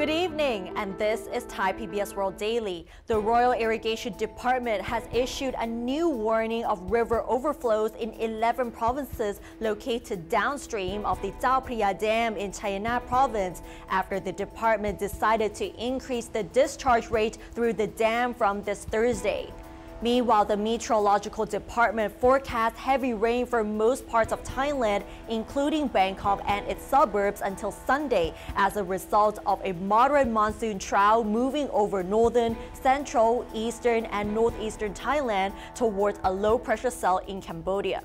Good evening, and this is Thai PBS World Daily. The Royal Irrigation Department has issued a new warning of river overflows in 11 provinces located downstream of the Chao Dam in Chai Nat province after the department decided to increase the discharge rate through the dam from this Thursday. Meanwhile, the Meteorological Department forecasts heavy rain for most parts of Thailand, including Bangkok and its suburbs until Sunday as a result of a moderate monsoon trough moving over northern, central, eastern, and northeastern Thailand towards a low pressure cell in Cambodia.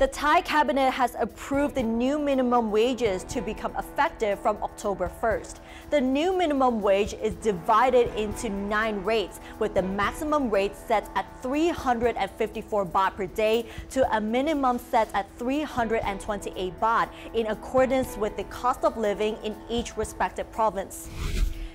The Thai cabinet has approved the new minimum wages to become effective from October 1st. The new minimum wage is divided into nine rates, with the maximum rate set at 354 baht per day to a minimum set at 328 baht in accordance with the cost of living in each respective province.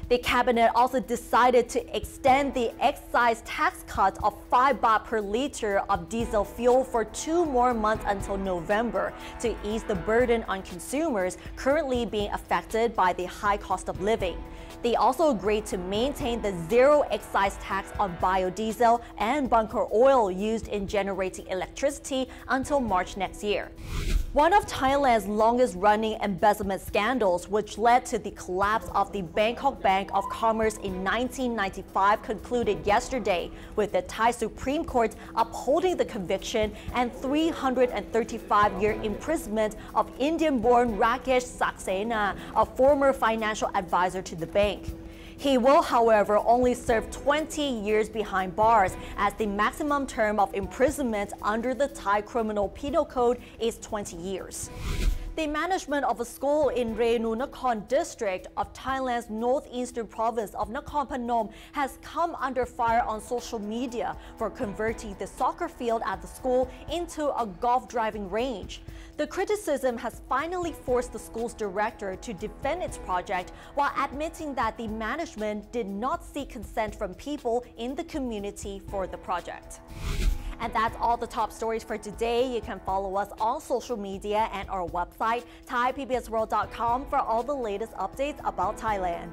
The cabinet also decided to extend the excise tax cut of 5 baht per liter of diesel fuel for two more months until November to ease the burden on consumers currently being affected by the high cost of living. They also agreed to maintain the zero excise tax on biodiesel and bunker oil used in generating electricity until March next year. One of Thailand's longest running embezzlement scandals, which led to the collapse of the Bangkok Bank of Commerce in 1995, concluded yesterday, with the Thai Supreme Court upholding the conviction and 335 year imprisonment of Indian born Rakesh Saxena, a former financial advisor to the bank. He will, however, only serve 20 years behind bars as the maximum term of imprisonment under the Thai Criminal Penal Code is 20 years. The management of a school in Renu Nakhon district of Thailand's northeastern province of Nakhon Phanom has come under fire on social media for converting the soccer field at the school into a golf driving range. The criticism has finally forced the school's director to defend its project while admitting that the management did not seek consent from people in the community for the project. And that's all the top stories for today. You can follow us on social media and our website, thaipbsworld.com for all the latest updates about Thailand.